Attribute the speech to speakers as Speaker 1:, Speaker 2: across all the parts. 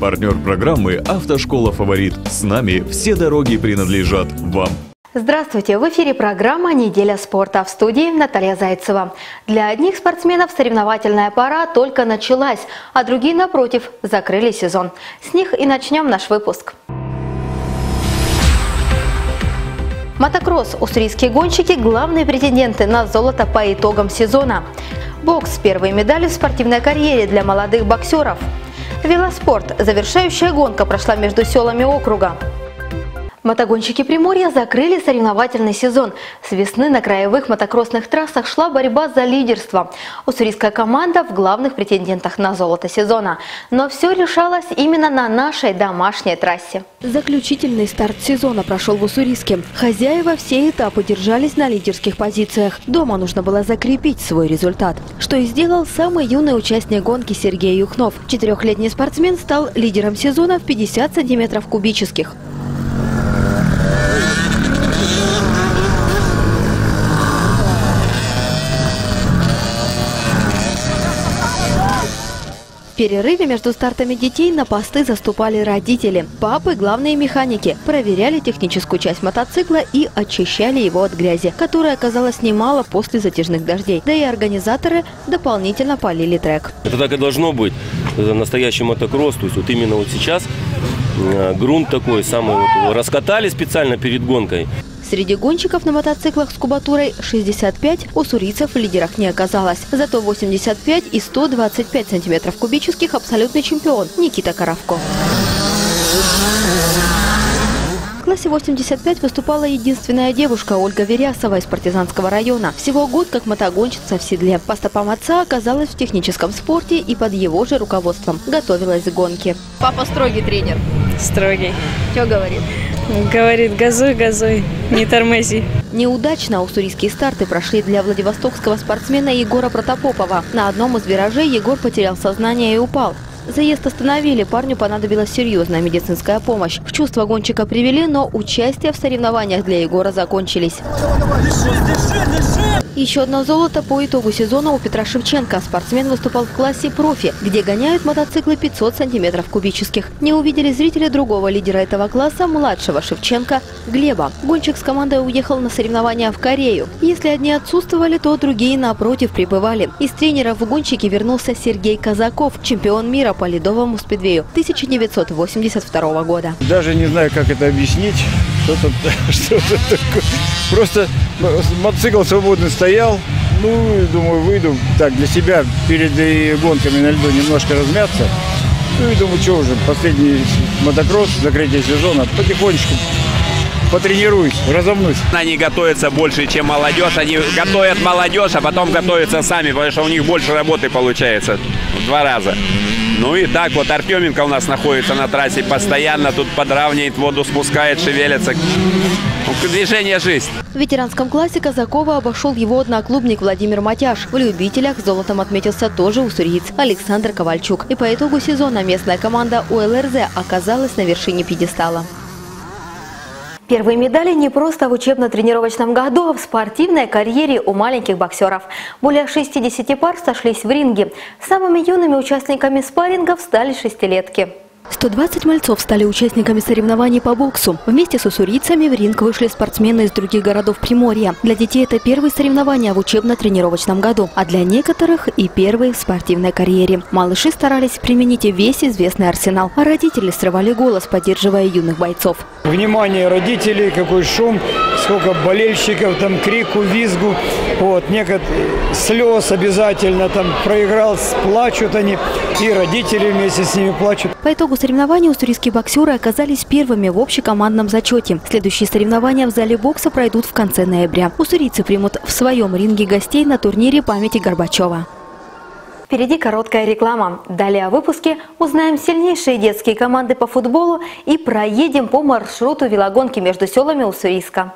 Speaker 1: Партнер программы «Автошкола Фаворит». С нами все дороги принадлежат вам.
Speaker 2: Здравствуйте! В эфире программа «Неделя спорта» в студии Наталья Зайцева. Для одних спортсменов соревновательная пора только началась, а другие, напротив, закрыли сезон. С них и начнем наш выпуск. Мотокросс. Уссурийские гонщики – главные претенденты на золото по итогам сезона. Бокс – первые медали в спортивной карьере для молодых боксеров. Велоспорт. Завершающая гонка прошла между селами округа. Мотогонщики Приморья закрыли соревновательный сезон. С весны на краевых мотокроссных трассах шла борьба за лидерство. Уссурийская команда в главных претендентах на золото сезона. Но все решалось именно на нашей домашней трассе.
Speaker 3: Заключительный старт сезона прошел в Уссурийске. Хозяева все этапы держались на лидерских позициях. Дома нужно было закрепить свой результат. Что и сделал самый юный участник гонки Сергей Юхнов. Четырехлетний спортсмен стал лидером сезона в 50 сантиметров кубических. Перерыве между стартами детей на посты заступали родители. Папы – главные механики. Проверяли техническую часть мотоцикла и очищали его от грязи, которой оказалось немало после затяжных дождей. Да и организаторы дополнительно полили трек.
Speaker 4: Это так и должно быть. Это настоящий мотокросс. То есть вот именно вот сейчас э, грунт такой, самый вот раскатали специально перед гонкой.
Speaker 3: Среди гонщиков на мотоциклах с кубатурой 65 у сурийцев в лидерах не оказалось. Зато 85 и 125 сантиметров кубических абсолютный чемпион Никита Коровко. В классе 85 выступала единственная девушка Ольга Верясова из партизанского района. Всего год как мотогонщица в седле. По стопам отца оказалась в техническом спорте и под его же руководством готовилась к гонке.
Speaker 2: Папа строгий тренер.
Speaker 5: Строгий.
Speaker 2: Что говорит?
Speaker 5: Говорит, газуй, газуй, не тормози.
Speaker 3: Неудачно уссурийские старты прошли для владивостокского спортсмена Егора Протопопова. На одном из виражей Егор потерял сознание и упал. Заезд остановили, парню понадобилась серьезная медицинская помощь. В чувство гонщика привели, но участие в соревнованиях для Егора закончились. Еще одно золото по итогу сезона у Петра Шевченко. Спортсмен выступал в классе профи, где гоняют мотоциклы 500 сантиметров кубических. Не увидели зрители другого лидера этого класса, младшего Шевченко, Глеба. Гонщик с командой уехал на соревнования в Корею. Если одни отсутствовали, то другие напротив прибывали. Из тренеров в гонщике вернулся Сергей Казаков, чемпион мира по ледовому спидвею 1982 года.
Speaker 6: Даже не знаю, как это объяснить. Что-то что такое. Просто мотоцикл свободно стоял. Ну, думаю, выйду так для себя перед гонками на льду немножко размяться. Ну и думаю, что уже, последний мотокросс, закрытие сезона, потихонечку потренируюсь, разомнусь.
Speaker 7: Они готовятся больше, чем молодежь. Они готовят молодежь, а потом готовятся сами, потому что у них больше работы получается в два раза. Ну и так вот Артеменко у нас находится на трассе постоянно, тут подравнивает, воду спускает, шевелится. Ну, движение жизнь.
Speaker 3: В ветеранском классе Казакова обошел его одноклубник Владимир Матяш. В любителях золотом отметился тоже уссурийц Александр Ковальчук. И по итогу сезона местная команда УЛРЗ оказалась на вершине пьедестала.
Speaker 2: Первые медали не просто в учебно-тренировочном году, а в спортивной карьере у маленьких боксеров. Более 60 пар сошлись в ринге. Самыми юными участниками спаррингов стали шестилетки.
Speaker 3: 120 мальцов стали участниками соревнований по боксу. Вместе с уссурийцами в ринг вышли спортсмены из других городов Приморья. Для детей это первые соревнования в учебно-тренировочном году, а для некоторых и первые в спортивной карьере. Малыши старались применить весь известный арсенал, а родители срывали голос, поддерживая юных бойцов.
Speaker 6: Внимание родителей, какой шум, сколько болельщиков, там крику, визгу, вот, некот слез обязательно, там проиграл, плачут они, и родители вместе с ними плачут.
Speaker 3: По итогу соревнований уссурийские боксеры оказались первыми в общекомандном зачете. Следующие соревнования в зале бокса пройдут в конце ноября. Уссурийцы примут в своем ринге гостей на турнире памяти Горбачева.
Speaker 2: Впереди короткая реклама. Далее о выпуске узнаем сильнейшие детские команды по футболу и проедем по маршруту велогонки между селами Уссурийска.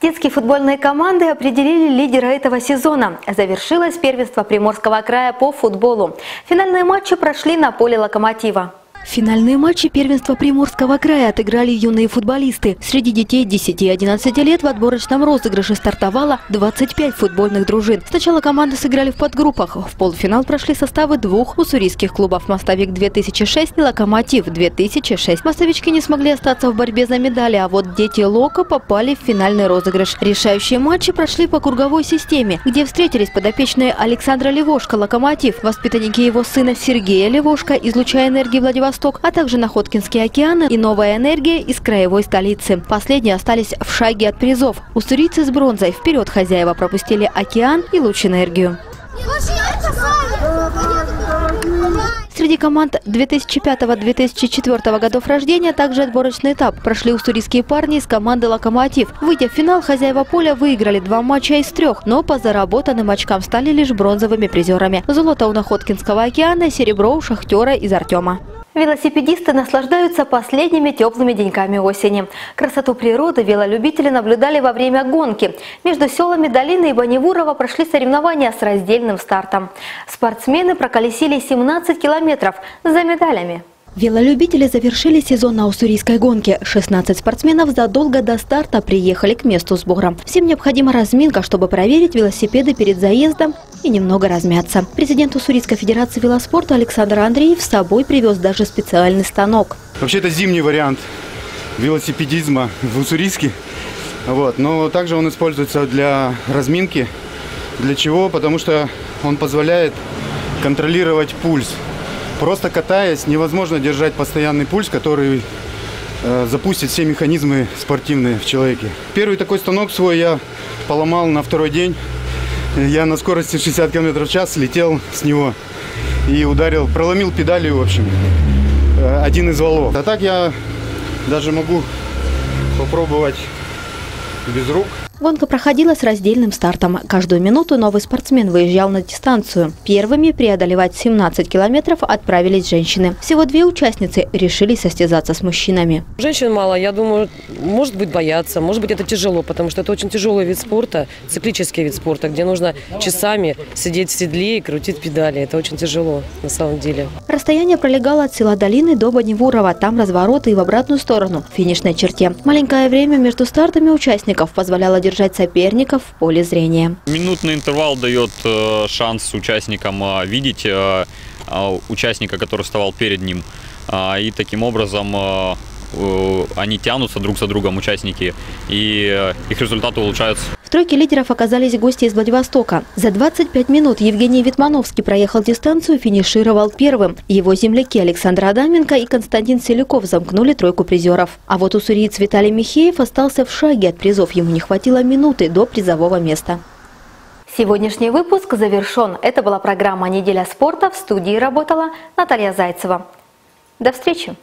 Speaker 2: Детские футбольные команды определили лидера этого сезона. Завершилось первенство Приморского края по футболу. Финальные матчи прошли на поле «Локомотива».
Speaker 3: Финальные матчи первенства Приморского края отыграли юные футболисты. Среди детей 10 и 11 лет в отборочном розыгрыше стартовало 25 футбольных дружин. Сначала команды сыграли в подгруппах. В полуфинал прошли составы двух уссурийских клубов «Мостовик-2006» и «Локомотив-2006». Мостовички не смогли остаться в борьбе за медали, а вот дети «Лока» попали в финальный розыгрыш. Решающие матчи прошли по круговой системе, где встретились подопечные Александра Левошка «Локомотив», воспитанники его сына Сергея Левошка, излучая энергии Владивостока, Восток, а также Находкинский океан и «Новая энергия» из краевой столицы. Последние остались в шаге от призов. Уссурийцы с бронзой. Вперед хозяева пропустили «Океан» и «Луч энергию». Среди команд 2005-2004 годов рождения также отборочный этап. Прошли уссурийские парни из команды «Локомотив». Выйдя в финал, хозяева поля выиграли два матча из трех, но по заработанным очкам стали лишь бронзовыми призерами. Золото у Находкинского океана, серебро у «Шахтера» из Артема.
Speaker 2: Велосипедисты наслаждаются последними теплыми деньками осени. Красоту природы велолюбители наблюдали во время гонки. Между селами Долины и Баневурова прошли соревнования с раздельным стартом. Спортсмены проколесили 17 километров за медалями.
Speaker 3: Велолюбители завершили сезон на уссурийской гонке. 16 спортсменов задолго до старта приехали к месту сбора. Всем необходима разминка, чтобы проверить велосипеды перед заездом и немного размяться. Президент Уссурийской федерации велоспорта Александр Андреев с собой привез даже специальный станок.
Speaker 8: Вообще это зимний вариант велосипедизма в Уссурийске. Вот. Но также он используется для разминки. Для чего? Потому что он позволяет контролировать пульс Просто катаясь, невозможно держать постоянный пульс, который э, запустит все механизмы спортивные в человеке. Первый такой станок свой я поломал на второй день. Я на скорости 60 км в час летел с него и ударил, проломил педалью, в общем, э, один из валов. А так я даже могу попробовать без рук.
Speaker 3: Гонка проходила с раздельным стартом. Каждую минуту новый спортсмен выезжал на дистанцию. Первыми преодолевать 17 километров отправились женщины. Всего две участницы решили состязаться с мужчинами.
Speaker 9: Женщин мало, я думаю, может быть бояться, может быть это тяжело, потому что это очень тяжелый вид спорта, циклический вид спорта, где нужно часами сидеть в седле и крутить педали. Это очень тяжело на самом деле.
Speaker 3: Расстояние пролегало от села Долины до Баневурова. Там развороты и в обратную сторону, в финишной черте. Маленькое время между стартами участников позволяло держать соперников в поле зрения.
Speaker 10: Минутный интервал дает э, шанс участникам э, видеть э, участника, который вставал перед ним. И таким образом они тянутся друг за другом, участники, и их результаты улучшаются.
Speaker 3: В тройке лидеров оказались гости из Владивостока. За 25 минут Евгений Витмановский проехал дистанцию, финишировал первым. Его земляки Александр Адаменко и Константин Селюков замкнули тройку призеров. А вот уссуриец Виталий Михеев остался в шаге от призов. Ему не хватило минуты до призового места.
Speaker 2: Сегодняшний выпуск завершен. Это была программа «Неделя спорта». В студии работала Наталья Зайцева. До встречи!